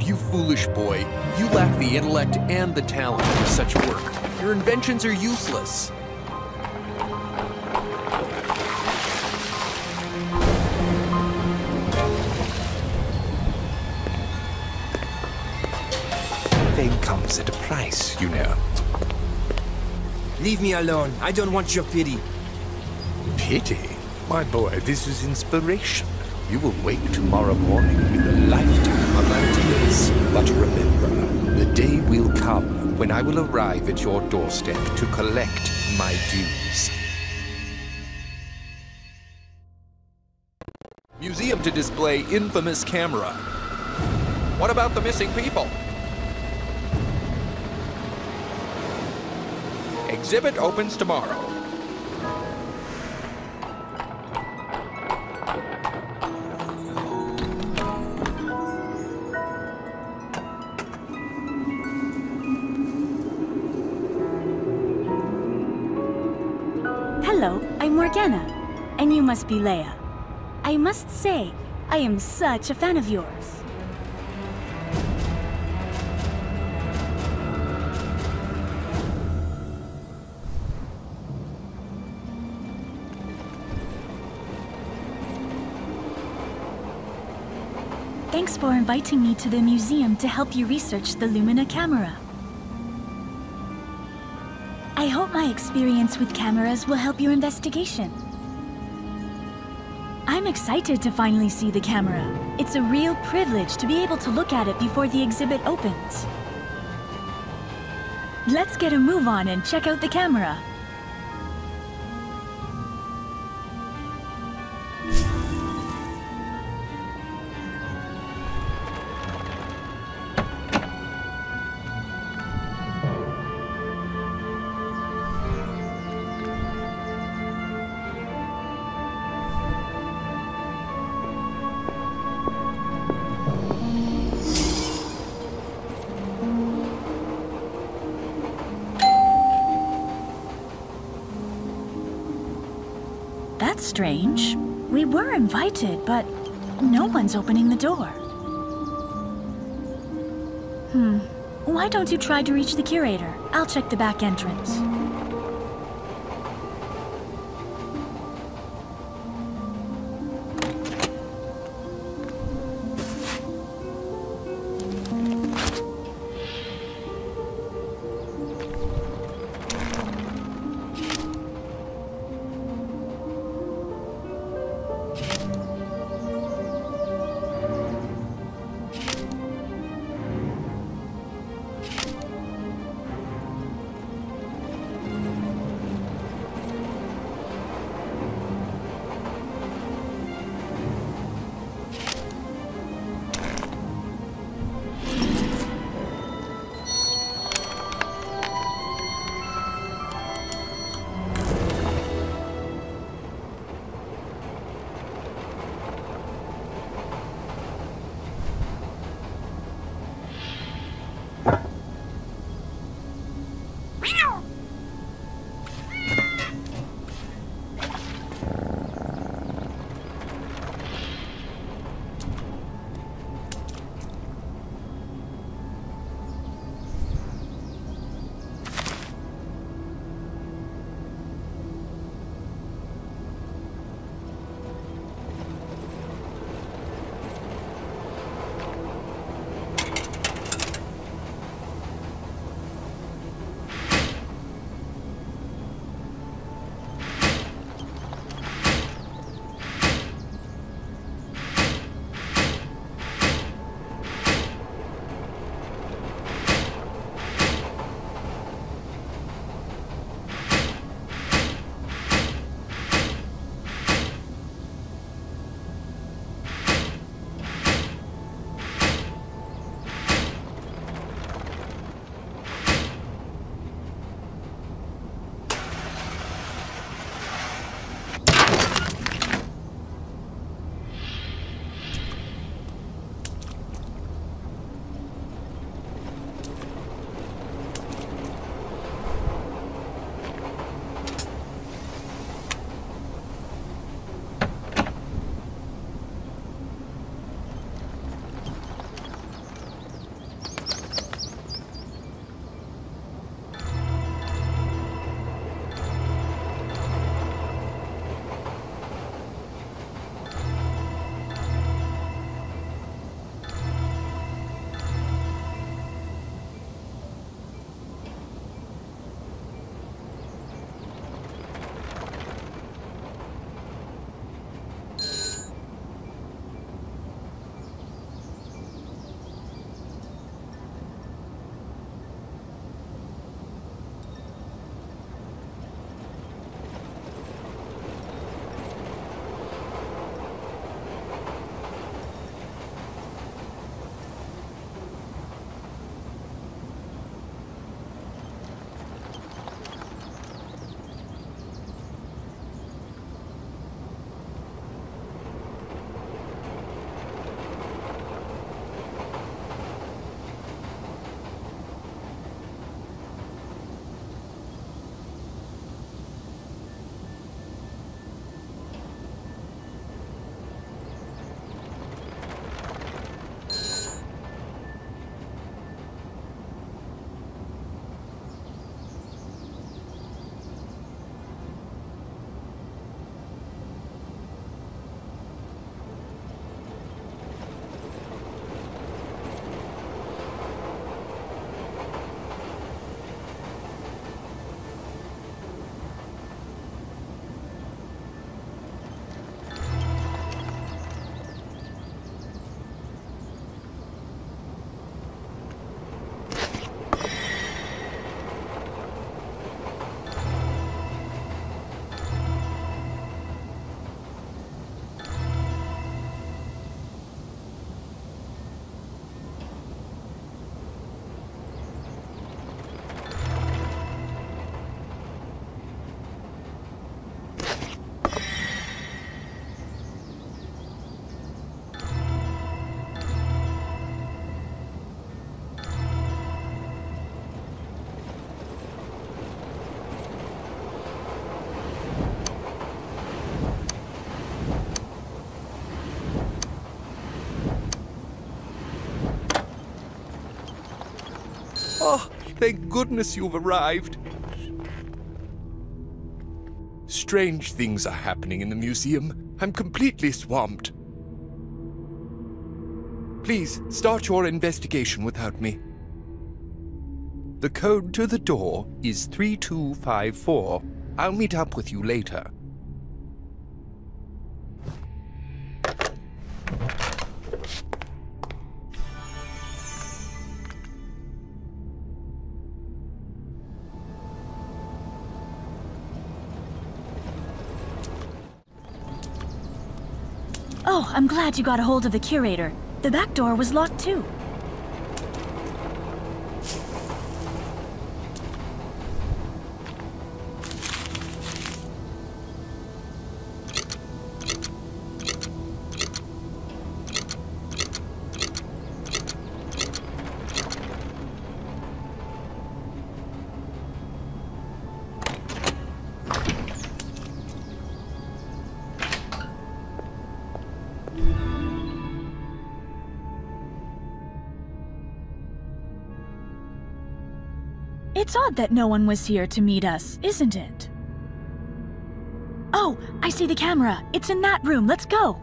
Gerard, you foolish boy. You lack the intellect and the talent for such work. Your inventions are useless. Fame comes at a price, you know. Leave me alone. I don't want your pity. Pity? My boy, this is inspiration. You will wake tomorrow morning with a lifetime of ideas. But remember, the day will come when I will arrive at your doorstep to collect my dues. Museum to display infamous camera. What about the missing people? Exhibit opens tomorrow. I'm Morgana. And you must be Leia. I must say, I am such a fan of yours. Thanks for inviting me to the museum to help you research the Lumina camera. Hope my experience with cameras will help your investigation. I'm excited to finally see the camera. It's a real privilege to be able to look at it before the exhibit opens. Let's get a move on and check out the camera. Strange. We were invited, but no one's opening the door. Hmm. Why don't you try to reach the curator? I'll check the back entrance. Thank goodness you've arrived. Strange things are happening in the museum. I'm completely swamped. Please, start your investigation without me. The code to the door is 3254. I'll meet up with you later. Oh, I'm glad you got a hold of the curator. The back door was locked too. It's odd that no one was here to meet us, isn't it? Oh, I see the camera. It's in that room. Let's go.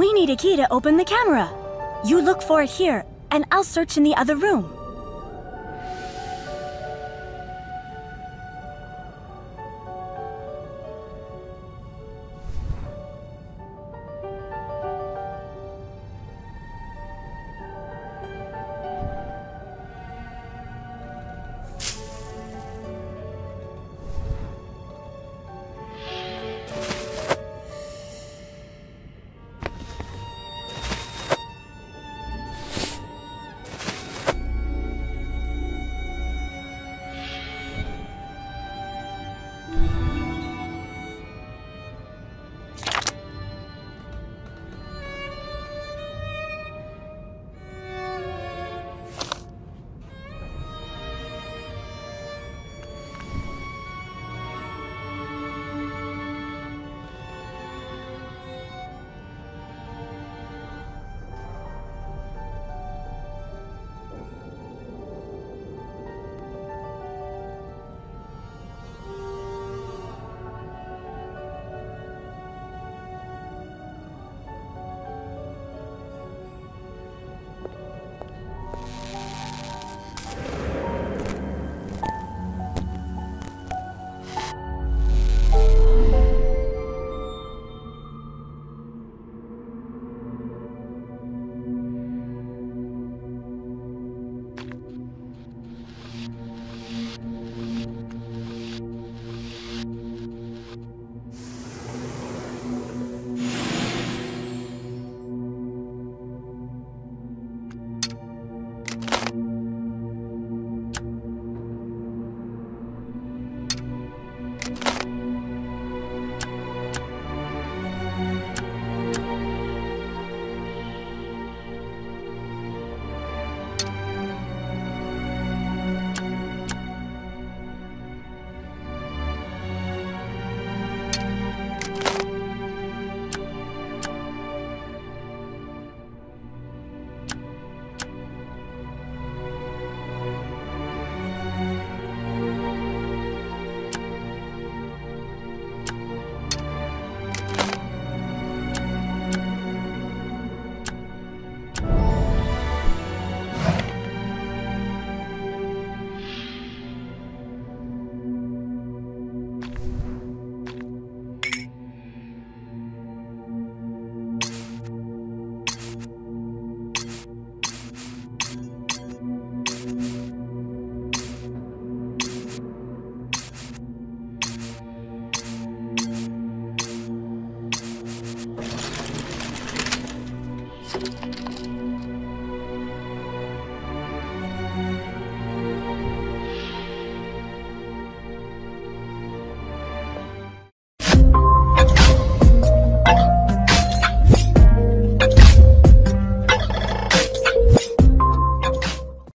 We need a key to open the camera. You look for it here, and I'll search in the other room.